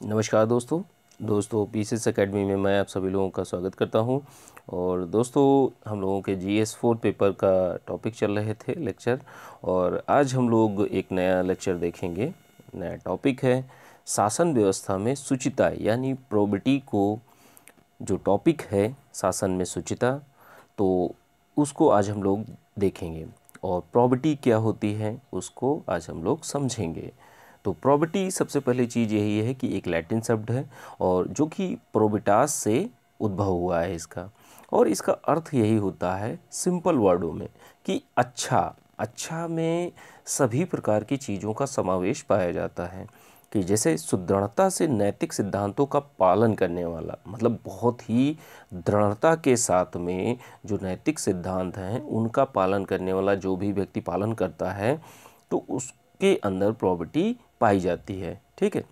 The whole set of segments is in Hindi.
नमस्कार दोस्तों। दोस्तों पीसीस एकेडमी में मैं आप सभी लोगों का स्वागत करता हूँ। और दोस्तों, हम लोगों के जी एस फोर पेपर का टॉपिक चल रहे थे लेक्चर और आज हम लोग एक नया लेक्चर देखेंगे। नया टॉपिक है, शासन व्यवस्था में सुचिता, यानी प्रोबिटी को जो टॉपिक है, शासन में सुचिता तो उसको आज हम लोग देखेंगे। और प्रॉबिटी क्या होती है, उसको आज हम लोग समझेंगे। तो प्रॉबिटी सबसे पहले चीज़ यही है कि एक लैटिन शब्द है और जो कि प्रोबिटास से उद्भव हुआ है इसका। और इसका अर्थ यही होता है सिंपल वर्डों में कि अच्छा अच्छा में सभी प्रकार की चीज़ों का समावेश पाया जाता है कि जैसे सुदृढ़ता से नैतिक सिद्धांतों का पालन करने वाला मतलब बहुत ही दृढ़ता के साथ में जो नैतिक सिद्धांत हैं, उनका पालन करने वाला जो भी व्यक्ति पालन करता है तो उसके अंदर प्रॉपर्टी पाई जाती है, ठीक है?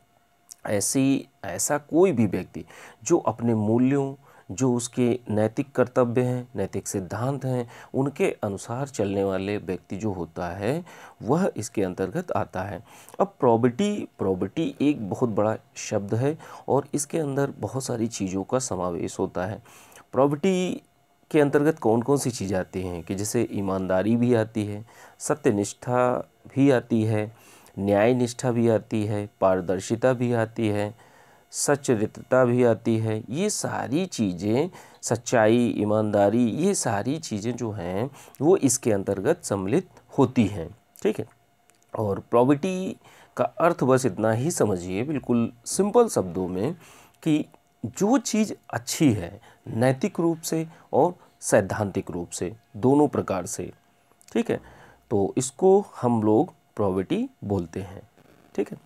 ऐसी, ऐसा कोई भी व्यक्ति जो अपने मूल्यों, जो उसके नैतिक कर्तव्य हैं, नैतिक सिद्धांत हैं, उनके अनुसार चलने वाले व्यक्ति जो होता है, वह इसके अंतर्गत आता है। अब प्रॉबिटी प्रॉबिटी एक बहुत बड़ा शब्द है और इसके अंदर बहुत सारी चीज़ों का समावेश होता है। प्रॉबिटी के अंतर्गत कौन कौन सी चीज़ आती हैं कि जैसे ईमानदारी भी आती है, सत्यनिष्ठा भी आती है न्याय निष्ठा भी आती है, पारदर्शिता भी आती है सचरित्रता भी आती है। ये सारी चीज़ें, सच्चाई, ईमानदारी, ये सारी चीज़ें जो हैं, वो इसके अंतर्गत सम्मिलित होती हैं, ठीक है? और प्रॉबिटी का अर्थ बस इतना ही समझिए, बिल्कुल सिंपल शब्दों में, कि जो चीज़ अच्छी है, नैतिक रूप से और सैद्धांतिक रूप से, दोनों प्रकार से, ठीक है? तो इसको हम लोग प्रॉविटी बोलते हैं, ठीक है?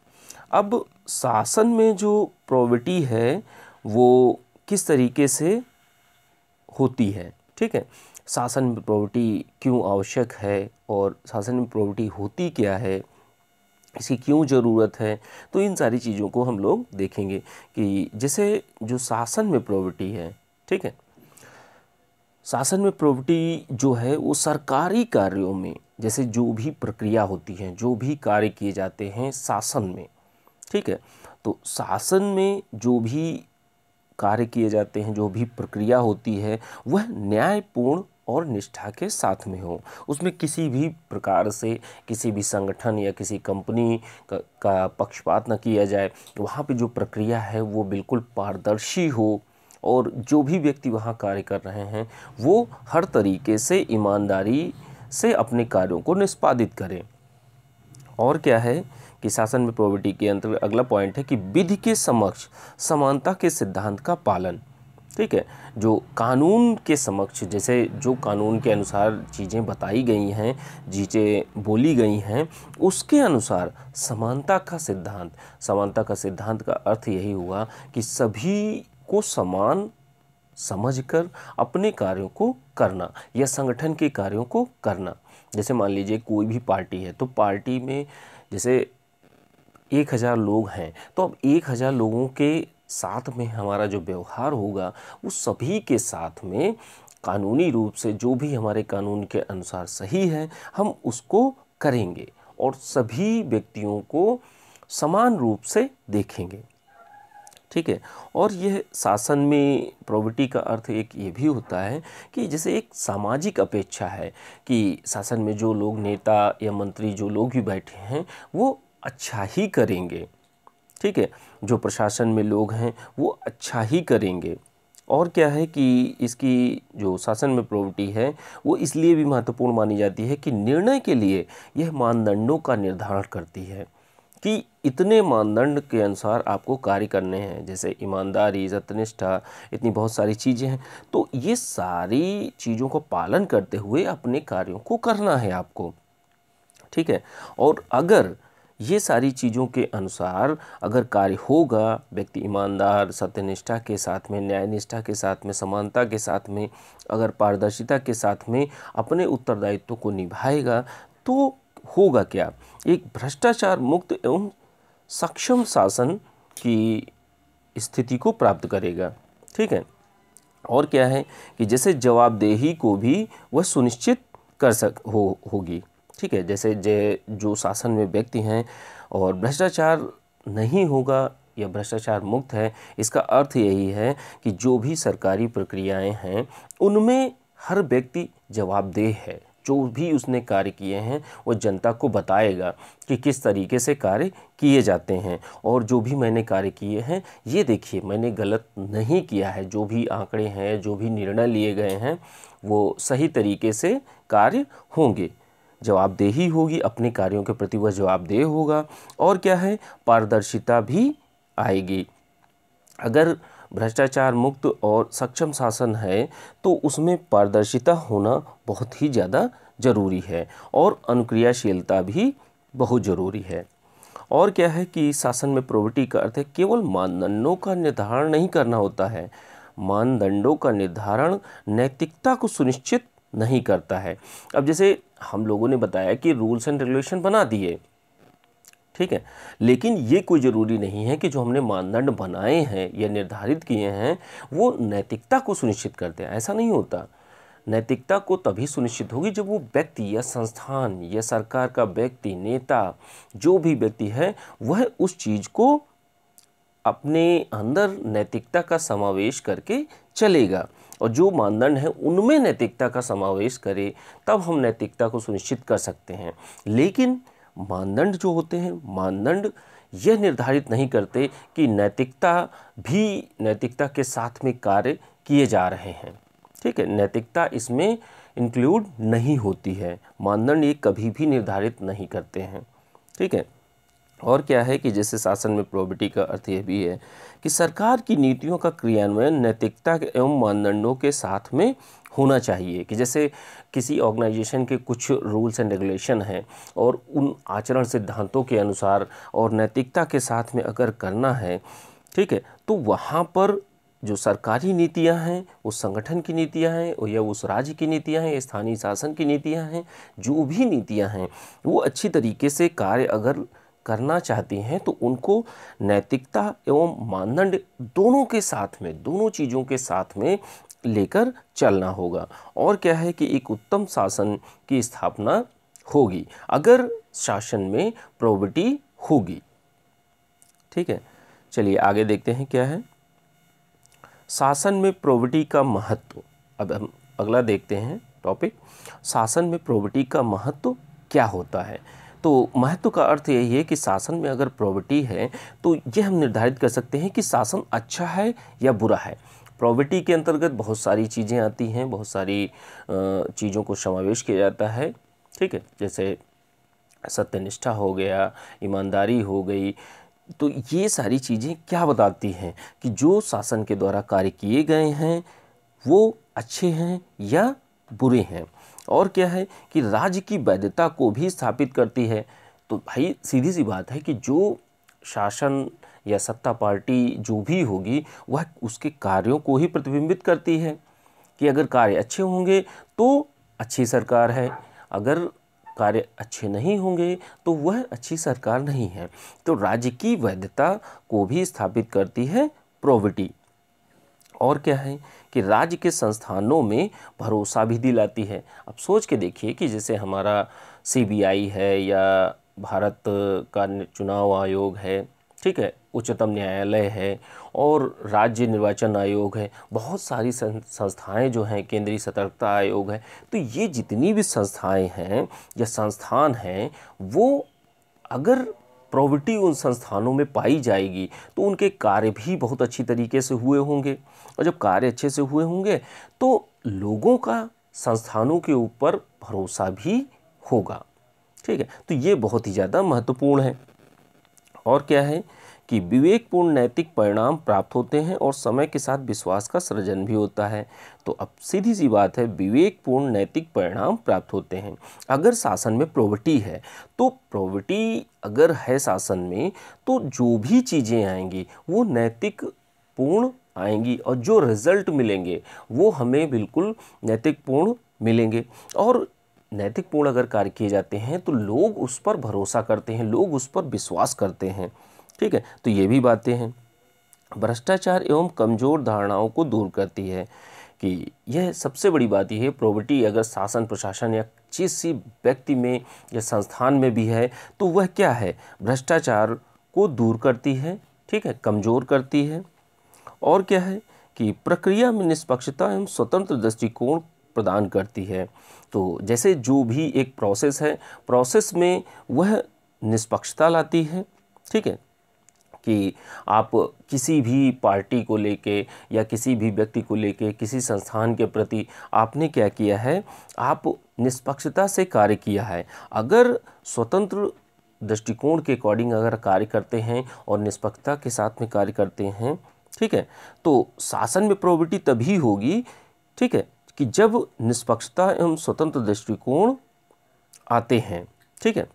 अब शासन में जो प्रॉविटी है, वो किस तरीके से होती है, ठीक है? शासन में प्रॉविटी क्यों आवश्यक है और शासन में प्रॉविटी होती क्या है, इसकी क्यों ज़रूरत है तो इन सारी चीज़ों को हम लोग देखेंगे कि जैसे जो शासन में प्रॉविटी है, ठीक है शासन में प्रॉपर्टी जो है वो सरकारी कार्यों में जैसे जो भी प्रक्रिया होती है जो भी कार्य किए जाते हैं शासन में ठीक है? तो शासन में जो भी कार्य किए जाते हैं जो भी प्रक्रिया होती है वह न्यायपूर्ण और निष्ठा के साथ में हो। उसमें किसी भी प्रकार से किसी भी संगठन या किसी कंपनी का, का पक्षपात न किया जाए। वहाँ पे जो प्रक्रिया है वो बिल्कुल पारदर्शी हो। और जो भी व्यक्ति वहाँ कार्य कर रहे हैं, वो हर तरीके से ईमानदारी से अपने कार्यों को निष्पादित करें। और क्या है कि शासन में प्रॉपर्टी के अंतर्गत अगला पॉइंट है कि विधि के समक्ष समानता के सिद्धांत का पालन। ठीक है? जो कानून के समक्ष, जैसे जो कानून के अनुसार चीज़ें बताई गई हैं, चीज़ें बोली गई हैं, उसके अनुसार समानता का सिद्धांत। समानता का सिद्धांत का अर्थ यही हुआ कि सभी को समान समझकर अपने कार्यों को करना या संगठन के कार्यों को करना। जैसे मान लीजिए कोई भी पार्टी है तो पार्टी में जैसे एक हज़ार लोग हैं तो अब एक हज़ार लोगों के साथ में हमारा जो व्यवहार होगा, वो सभी के साथ में कानूनी रूप से जो भी हमारे कानून के अनुसार सही है, हम उसको करेंगे और सभी व्यक्तियों को समान रूप से देखेंगे। ठीक है? और यह शासन में प्रॉपर्टी का अर्थ एक ये भी होता है कि जैसे एक सामाजिक अपेक्षा है कि शासन में जो लोग नेता या मंत्री जो लोग भी बैठे हैं, वो अच्छा ही करेंगे। ठीक है? जो प्रशासन में लोग हैं, वो अच्छा ही करेंगे। और क्या है कि इसकी जो शासन में प्रॉपर्टी है, वो इसलिए भी महत्वपूर्ण मानी जाती है कि निर्णय के लिए यह मानदंडों का निर्धारण करती है। कि इतने मानदंड के अनुसार आपको कार्य करने हैं, जैसे ईमानदारी, सत्यनिष्ठा, इतनी बहुत सारी चीज़ें हैं। तो ये सारी चीज़ों का पालन करते हुए अपने कार्यों को करना है आपको। ठीक है? और अगर ये सारी चीज़ों के अनुसार अगर कार्य होगा, व्यक्ति ईमानदार, सत्यनिष्ठा के साथ में, न्यायनिष्ठा के साथ में, समानता के साथ में, अगर पारदर्शिता के साथ में अपने उत्तरदायित्व को निभाएगा तो होगा क्या? एक भ्रष्टाचार मुक्त एवं सक्षम शासन की स्थिति को प्राप्त करेगा। ठीक है? और क्या है कि जैसे जवाबदेही को भी वह सुनिश्चित कर सक हो, होगी। ठीक है? जैसे जे जो शासन में व्यक्ति हैं और भ्रष्टाचार नहीं होगा या भ्रष्टाचार मुक्त है, इसका अर्थ यही है कि जो भी सरकारी प्रक्रियाएँ हैं, उनमें हर व्यक्ति जवाबदेह है। जो भी उसने कार्य किए हैं, वो जनता को बताएगा कि किस तरीके से कार्य किए जाते हैं। और जो भी मैंने कार्य किए हैं, ये देखिए, मैंने गलत नहीं किया है। जो भी आंकड़े हैं, जो भी निर्णय लिए गए हैं, वो सही तरीके से कार्य होंगे। जवाबदेही होगी, अपने कार्यों के प्रति वह जवाबदेह होगा। और क्या है? पारदर्शिता भी आएगी। अगर भ्रष्टाचार मुक्त और सक्षम शासन है तो उसमें पारदर्शिता होना बहुत ही ज़्यादा ज़रूरी है और अनुक्रियाशीलता भी बहुत ज़रूरी है। और क्या है कि शासन में प्रोविटी का अर्थ है केवल मानदंडों का निर्धारण नहीं करना होता है, मानदंडों का निर्धारण नैतिकता को सुनिश्चित नहीं करता है। अब जैसे हम लोगों ने बताया कि रूल्स एंड रेगुलेशन बना दिए ठीक है? लेकिन ये कोई ज़रूरी नहीं है कि जो हमने मानदंड बनाए हैं या निर्धारित किए हैं, वो नैतिकता को सुनिश्चित करते हैं। ऐसा नहीं होता। नैतिकता को तभी सुनिश्चित होगी जब वो व्यक्ति या संस्थान या सरकार का व्यक्ति, नेता, जो भी व्यक्ति है, वह उस चीज़ को अपने अंदर नैतिकता का समावेश करके चलेगा। और जो मानदंड है, उनमें नैतिकता का समावेश करे, तब हम नैतिकता को सुनिश्चित कर सकते हैं। लेकिन मानदंड जो होते हैं, मानदंड यह निर्धारित नहीं करते कि नैतिकता भी नैतिकता के साथ में कार्य किए जा रहे हैं। ठीक है, नैतिकता इसमें इंक्लूड नहीं होती है, मानदंड ये कभी भी निर्धारित नहीं करते हैं। ठीक है, और क्या है कि जैसे शासन में प्रोबिटी का अर्थ यह भी है कि सरकार की नीतियों का क्रियान्वयन नैतिकता एवं मानदंडों के साथ में होना चाहिए कि जैसे किसी ऑर्गेनाइजेशन के कुछ रूल्स एंड रेगुलेशन हैं और उन आचरण सिद्धांतों के अनुसार और नैतिकता के साथ में अगर करना है, ठीक है तो वहाँ पर जो सरकारी नीतियाँ हैं उस संगठन की नीतियाँ हैं या उस राज्य की नीतियाँ हैं, स्थानीय शासन की नीतियाँ हैं, जो भी नीतियाँ हैं, वो अच्छी तरीके से कार्य अगर करना चाहती हैं तो उनको नैतिकता एवं मानदंड दोनों के साथ में, दोनों चीज़ों के साथ में लेकर चलना होगा। और क्या है कि एक उत्तम शासन की स्थापना होगी, अगर शासन में प्रोविटी होगी। ठीक है, चलिए आगे देखते हैं क्या है। शासन में प्रोविटी का महत्व, अब हम अगला देखते हैं टॉपिक शासन में प्रोविटी का महत्व क्या होता है? तो महत्व का अर्थ यही है कि शासन में अगर प्रॉपर्टी है तो ये हम निर्धारित कर सकते हैं कि शासन अच्छा है या बुरा है। प्रॉपर्टी के अंतर्गत बहुत सारी चीज़ें आती हैं, बहुत सारी चीज़ों को समावेश किया जाता है, ठीक है? जैसे सत्यनिष्ठा हो गया, ईमानदारी हो गई तो ये सारी चीज़ें क्या बताती हैं कि जो शासन के द्वारा कार्य किए गए हैं, वो अच्छे हैं या बुरे हैं? और क्या है कि राज्य की वैधता को भी स्थापित करती है? तो भाई, सीधी सी बात है कि जो शासन या सत्ता पार्टी जो भी होगी, वह उसके कार्यों को ही प्रतिबिंबित करती है। कि अगर कार्य अच्छे होंगे तो अच्छी सरकार है। अगर कार्य अच्छे नहीं होंगे तो वह अच्छी सरकार नहीं है। तो राज्य की वैधता को भी स्थापित करती है प्रोविटी और क्या है कि राज्य के संस्थानों में भरोसा भी दिलाती है। अब सोच के देखिए कि जैसे हमारा सीबीआई है या भारत का चुनाव आयोग है, ठीक है? उच्चतम न्यायालय है और राज्य निर्वाचन आयोग है। बहुत सारी संस्थाएँ जो हैं, केंद्रीय सतर्कता आयोग है। तो ये जितनी भी संस्थाएँ हैं, या संस्थान हैं, वो अगर प्रॉविटी उन संस्थानों में पाई जाएगी तो उनके कार्य भी बहुत अच्छी तरीके से हुए होंगे। और जब कार्य अच्छे से हुए होंगे तो लोगों का संस्थानों के ऊपर भरोसा भी होगा। ठीक है? तो ये बहुत ही ज़्यादा महत्वपूर्ण है। और क्या है? कि विवेकपूर्ण नैतिक परिणाम प्राप्त होते हैं और समय के साथ विश्वास का सृजन भी होता है। तो अब सीधी सी बात है, विवेकपूर्ण नैतिक परिणाम प्राप्त होते हैं। अगर शासन में प्रोविटी है तो प्रोविटी अगर है शासन में तो जो भी चीज़ें आएँगी, वो नैतिक पूर्ण आएँगी और जो रिज़ल्ट मिलेंगे, वो हमें बिल्कुल नैतिक पूर्ण मिलेंगे। और नैतिक पूर्ण अगर कार्य किए जाते हैं तो लोग उस पर भरोसा करते हैं, लोग उस पर विश्वास करते हैं। ठीक है? तो ये भी बातें हैं। भ्रष्टाचार एवं कमज़ोर धारणाओं को दूर करती है कि यह सबसे बड़ी बात यह है प्रॉपर्टी अगर शासन, प्रशासन या किसी व्यक्ति में या संस्थान में भी है तो वह क्या है? भ्रष्टाचार को दूर करती है, ठीक है? कमज़ोर करती है। और क्या है कि प्रक्रिया में निष्पक्षता एवं स्वतंत्र दृष्टिकोण प्रदान करती है। तो जैसे जो भी एक प्रोसेस है प्रोसेस में वह निष्पक्षता लाती है, ठीक है? कि आप किसी भी पार्टी को लेके या किसी भी व्यक्ति को लेके, किसी संस्थान के प्रति आपने क्या किया है? आप निष्पक्षता से कार्य किया है। अगर स्वतंत्र दृष्टिकोण के अकॉर्डिंग अगर कार्य करते हैं और निष्पक्षता के साथ में कार्य करते हैं, ठीक है? तो शासन में प्रोबिटी तभी होगी, ठीक है, कि जब निष्पक्षता एवं स्वतंत्र दृष्टिकोण आते हैं, ठीक है?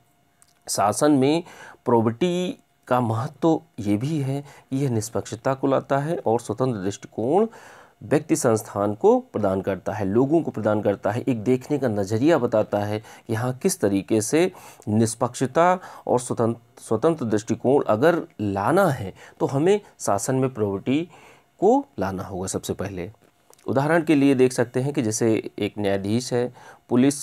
शासन में प्रोबिटी का महत्व तो ये भी है यह निष्पक्षता को लाता है और स्वतंत्र दृष्टिकोण व्यक्ति संस्थान को प्रदान करता है, लोगों को प्रदान करता है, एक देखने का नज़रिया बताता है कि हाँ किस तरीके से निष्पक्षता और स्वतंत्र स्वतंत्र दृष्टिकोण अगर लाना है तो हमें शासन में प्रॉपर्टी को लाना होगा सबसे पहले। उदाहरण के लिए देख सकते हैं कि जैसे एक न्यायाधीश है, पुलिस,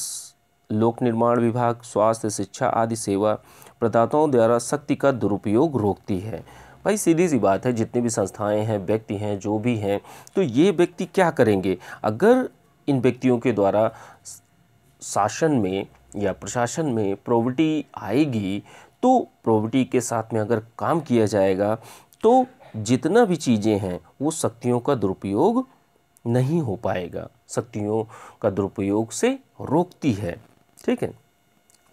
लोक निर्माण विभाग, स्वास्थ्य, शिक्षा आदि सेवा प्रदाताओं द्वारा शक्ति का दुरुपयोग रोकती है। भाई, सीधी सी बात है, जितनी भी संस्थाएँ हैं, व्यक्ति हैं, जो भी हैं तो ये व्यक्ति क्या करेंगे? अगर इन व्यक्तियों के द्वारा शासन में या प्रशासन में प्रॉपर्टी आएगी तो प्रॉपर्टी के साथ में अगर काम किया जाएगा तो जितना भी चीज़ें हैं, वो शक्तियों का दुरुपयोग नहीं हो पाएगा। शक्तियों का दुरुपयोग से रोकती है। ठीक है?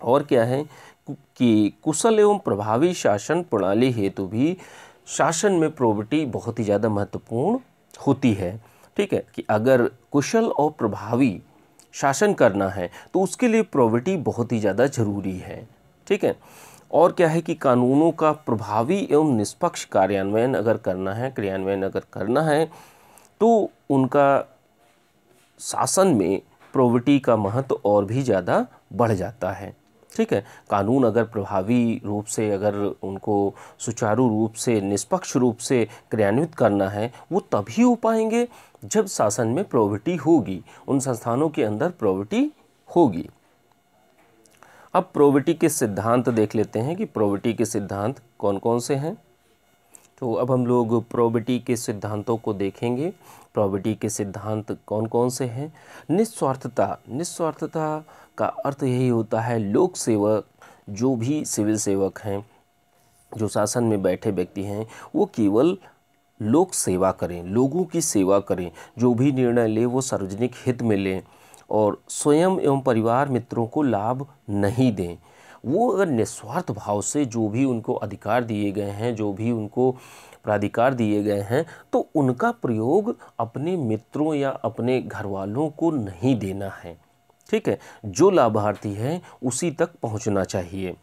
और क्या है? कि कुशल एवं प्रभावी शासन प्रणाली हेतु भी शासन में प्रॉपर्टी बहुत ही ज़्यादा महत्वपूर्ण होती है। ठीक है? कि अगर कुशल और प्रभावी शासन करना है तो उसके लिए प्रॉपर्टी बहुत ही ज़्यादा ज़रूरी है। ठीक है? और क्या है कि कानूनों का प्रभावी एवं निष्पक्ष कार्यान्वयन अगर करना है, क्रियान्वयन अगर करना है तो उनका शासन में प्रॉपर्टी का महत्व और भी ज़्यादा बढ़ जाता है। ठीक है? कानून अगर प्रभावी रूप से, अगर उनको सुचारू रूप से, निष्पक्ष रूप से क्रियान्वित करना है, वो तभी हो पाएँगे जब शासन में प्रोविटी होगी, उन संस्थानों के अंदर प्रोविटी होगी। अब प्रोविटी के सिद्धांत देख लेते हैं कि प्रॉपर्टी के सिद्धांत कौन कौन से हैं। तो अब हम लोग प्रॉपर्टी के सिद्धांतों को देखेंगे। प्रॉपर्टी के सिद्धांत कौन कौन से हैं? निस्वार्थता। निस्वार्थता का अर्थ यही होता है, लोक सेवक, जो भी सिविल सेवक हैं, जो शासन में बैठे व्यक्ति हैं, वो केवल लोक सेवा करें, लोगों की सेवा करें। जो भी निर्णय लें, वो सार्वजनिक हित में लें और स्वयं एवं परिवार मित्रों को लाभ नहीं दें। वो अगर निस्वार्थ भाव से जो भी उनको अधिकार दिए गए हैं, जो भी उनको प्राधिकार दिए गए हैं तो उनका प्रयोग अपने मित्रों या अपने घर वालों को नहीं देना है। ठीक है? जो लाभार्थी है, उसी तक पहुँचना चाहिए।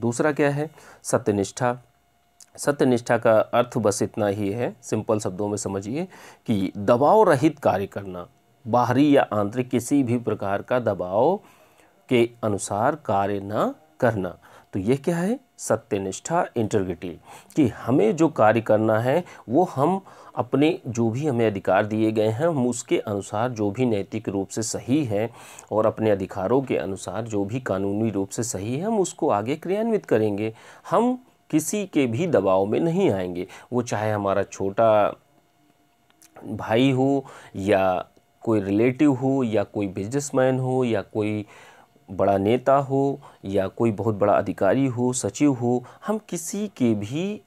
दूसरा क्या है? सत्यनिष्ठा। सत्यनिष्ठा का अर्थ बस इतना ही है, सिंपल शब्दों में समझिए कि दबाव रहित कार्य करना, बाहरी या आंतरिक किसी भी प्रकार का दबाव के अनुसार कार्य न करना। तो ये क्या है? सत्यनिष्ठा इंटरग्रिटी कि हमें जो कार्य करना है, वो हम अपने जो भी हमें अधिकार दिए गए हैं, हम उसके अनुसार जो भी नैतिक रूप से सही है और अपने अधिकारों के अनुसार जो भी कानूनी रूप से सही है, हम उसको आगे क्रियान्वित करेंगे। हम किसी के भी दबाव में नहीं आएँगे। वो चाहे हमारा छोटा भाई हो या कोई रिलेटिव हो या कोई बिजनेसमैन हो या कोई बड़ा नेता हो या कोई बहुत बड़ा अधिकारी हो, सचिव हो, हम किसी के भी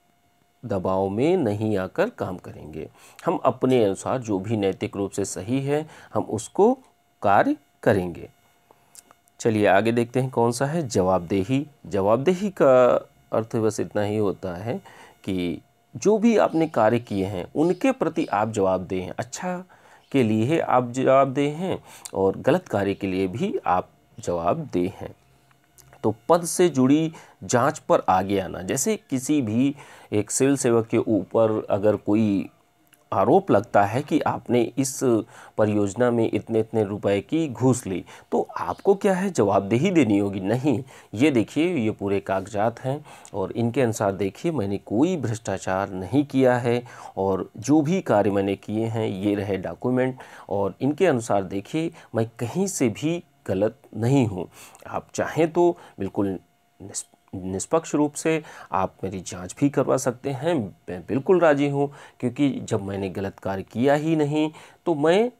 दबाव में नहीं आकर काम करेंगे। हम अपने अनुसार जो भी नैतिक रूप से सही है, हम उसको कार्य करेंगे। चलिए आगे देखते हैं कौन सा है। जवाबदेही। जवाबदेही का अर्थ बस इतना ही होता है कि जो भी आपने कार्य किए हैं, उनके प्रति आप जवाब दें। अच्छा के लिए आप जवाब दें हैं और गलत कार्य के लिए भी आप जवाब दे हैं। तो पद से जुड़ी जाँच पर आगे आना, जैसे किसी भी एक सिविल सेवक के ऊपर अगर कोई आरोप लगता है कि आपने इस परियोजना में इतने इतने रुपए की घूस ली तो आपको क्या है? जवाबदेही देनी होगी। नहीं, ये देखिए, ये पूरे कागजात हैं और इनके अनुसार देखिए, मैंने कोई भ्रष्टाचार नहीं किया है और जो भी कार्य मैंने किए हैं, ये रहे डॉक्यूमेंट और इनके अनुसार देखिए, मैं कहीं से भी गलत नहीं हूँ। आप चाहें तो बिल्कुल निष्पक्ष रूप से आप मेरी जाँच भी करवा सकते हैं। मैं बिल्कुल राज़ी हूँ, क्योंकि जब मैंने गलत कार्य किया ही नहीं तो मैं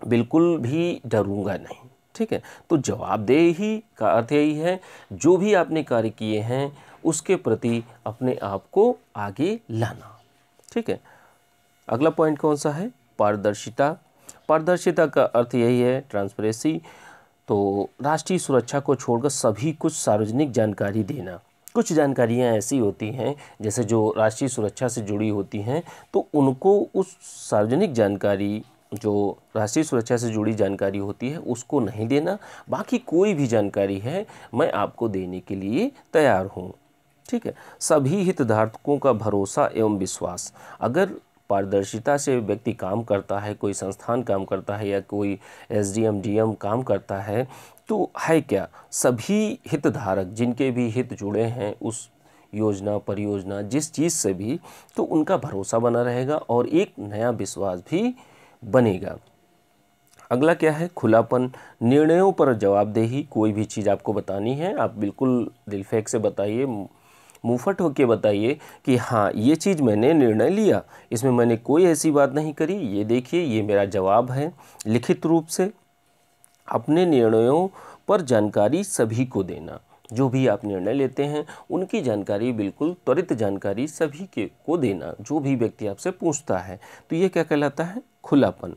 बिल्कुल भी डरूँगा नहीं। ठीक है? तो जवाबदेही का अर्थ यही है, जो भी आपने कार्य किए हैं, उसके प्रति अपने आप को आगे लाना। ठीक है? अगला पॉइंट कौन सा है? पारदर्शिता पारदर्शिता का अर्थ यही है ट्रांसपेरेंसी तो राष्ट्रीय सुरक्षा को छोड़कर सभी कुछ सार्वजनिक जानकारी देना। कुछ जानकारियाँ ऐसी होती हैं, जैसे जो राष्ट्रीय सुरक्षा से जुड़ी होती हैं तो उनको उस सार्वजनिक जानकारी, जो राष्ट्रीय सुरक्षा से जुड़ी जानकारी होती है, उसको नहीं देना। बाकी कोई भी जानकारी है, मैं आपको देने के लिए तैयार हूँ। ठीक है? सभी हितधारकों का भरोसा एवं विश्वास। अगर पारदर्शिता से व्यक्ति काम करता है, कोई संस्थान काम करता है या कोई एस डी काम करता है तो है क्या? सभी हितधारक जिनके भी हित जुड़े हैं उस योजना, परियोजना, जिस चीज़ से भी तो उनका भरोसा बना रहेगा और एक नया विश्वास भी बनेगा। अगला क्या है? खुलापन। निर्णयों पर जवाबदेही। कोई भी चीज़ आपको बतानी है, आप बिल्कुल दिलफेक से बताइए। मुफट होके बताइए कि हाँ ये चीज़ मैंने निर्णय लिया। इसमें मैंने कोई ऐसी बात नहीं करी। ये देखिए, ये मेरा जवाब है। लिखित रूप से अपने निर्णयों पर जानकारी सभी को देना। जो भी आप निर्णय लेते हैं, उनकी जानकारी, बिल्कुल त्वरित जानकारी सभी के को देना। जो भी व्यक्ति आपसे पूछता है तो ये क्या कहलाता है? खुलापन।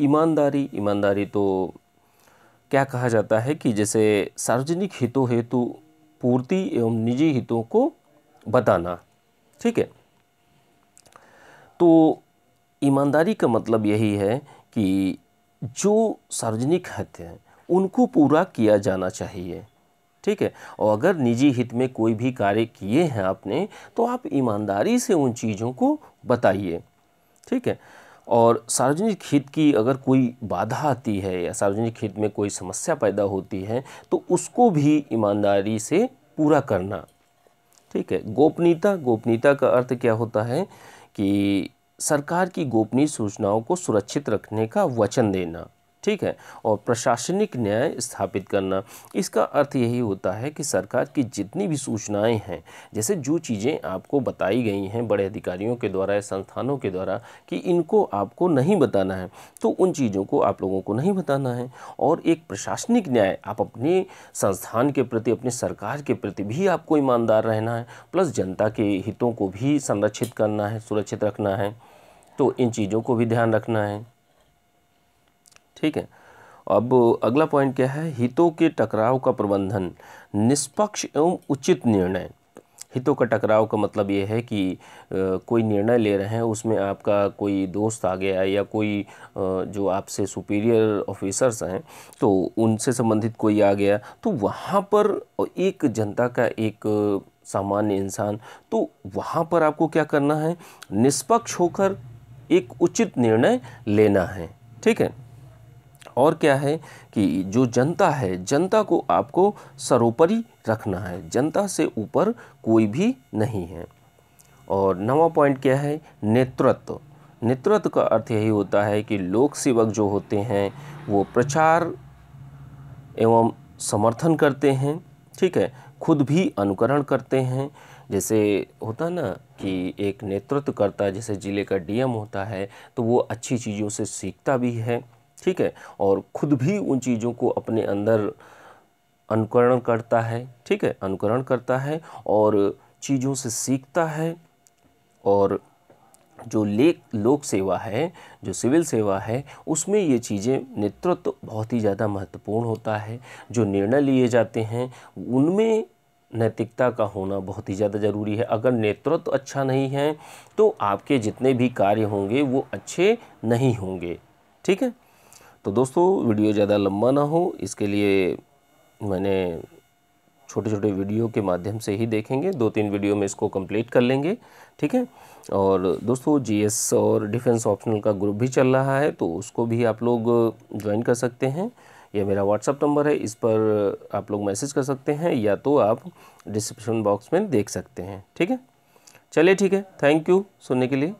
ईमानदारी। ईमानदारी तो क्या कहा जाता है कि जैसे सार्वजनिक हितों हेतु पूर्ति एवं निजी हितों को बताना, ठीक है? तो ईमानदारी का मतलब यही है कि जो सार्वजनिक हित हैं, उनको पूरा किया जाना चाहिए, ठीक है? और अगर निजी हित में कोई भी कार्य किए हैं आपने तो आप ईमानदारी से उन चीज़ों को बताइए, ठीक है? और सार्वजनिक हित की अगर कोई बाधा आती है या सार्वजनिक हित में कोई समस्या पैदा होती है तो उसको भी ईमानदारी से पूरा करना। ठीक है, गोपनीयता गोपनीयता का अर्थ क्या होता है कि सरकार की गोपनीय सूचनाओं को सुरक्षित रखने का वचन देना। ठीक है, और प्रशासनिक न्याय स्थापित करना। इसका अर्थ यही होता है कि सरकार की जितनी भी सूचनाएँ हैं, जैसे जो चीज़ें आपको बताई गई हैं बड़े अधिकारियों के द्वारा या संस्थानों के द्वारा कि इनको आपको नहीं बताना है तो उन चीज़ों को आप लोगों को नहीं बताना है। और एक प्रशासनिक न्याय, आप अपने संस्थान के प्रति, अपनी सरकार के प्रति भी आपको ईमानदार रहना है, प्लस जनता के हितों को भी संरक्षित करना है, सुरक्षित रखना है तो इन चीज़ों को भी ध्यान रखना है। ठीक है। अब अगला पॉइंट क्या है? हितों के टकराव का प्रबंधन, निष्पक्ष एवं उचित निर्णय। हितों का टकराव का मतलब ये है कि कोई निर्णय ले रहे हैं, उसमें आपका कोई दोस्त आ गया या कोई जो आपसे सुपीरियर ऑफिसर्स हैं तो उनसे संबंधित कोई आ गया तो वहाँ पर एक जनता का एक सामान्य इंसान तो वहाँ पर आपको क्या करना है? निष्पक्ष होकर एक उचित निर्णय लेना है। ठीक है? और क्या है कि जो जनता है, जनता को आपको सर्वोपरि रखना है। जनता से ऊपर कोई भी नहीं है। और नवा पॉइंट क्या है? नेतृत्व। नेतृत्व का अर्थ यही होता है कि लोक सेवक जो होते हैं, वो प्रचार एवं समर्थन करते हैं, ठीक है? खुद भी अनुकरण करते हैं। जैसे होता ना कि एक नेतृत्व करता जैसे ज़िले का डीएम होता है तो वो अच्छी चीज़ों से सीखता भी है। ठीक है? और खुद भी उन चीज़ों को अपने अंदर अनुकरण करता है, ठीक है? अनुकरण करता है और चीज़ों से सीखता है और जो लेक लोक सेवा है, जो सिविल सेवा है, उसमें ये चीज़ें नेतृत्व बहुत ही ज़्यादा महत्वपूर्ण होता है। जो निर्णय लिए जाते हैं, उनमें नैतिकता का होना बहुत ही ज़्यादा ज़रूरी है। अगर नेतृत्व अच्छा नहीं है तो आपके जितने भी कार्य होंगे, वो अच्छे नहीं होंगे। ठीक है? तो दोस्तों, वीडियो ज़्यादा लंबा ना हो। इसके लिए मैंने छोटे छोटे वीडियो के माध्यम से ही देखेंगे। दो तीन वीडियो में इसको कंप्लीट कर लेंगे, ठीक है? और दोस्तों जीएस और डिफेंस ऑप्शनल का ग्रुप भी चल रहा है तो उसको भी आप लोग ज्वाइन कर सकते हैं। यह मेरा व्हाट्सअप नंबर है, इस पर आप लोग मैसेज कर सकते हैं, या तो आप डिस्क्रिप्शन बॉक्स में देख सकते हैं, ठीक है? चलिए, ठीक है। थैंक यू सुनने के लिए।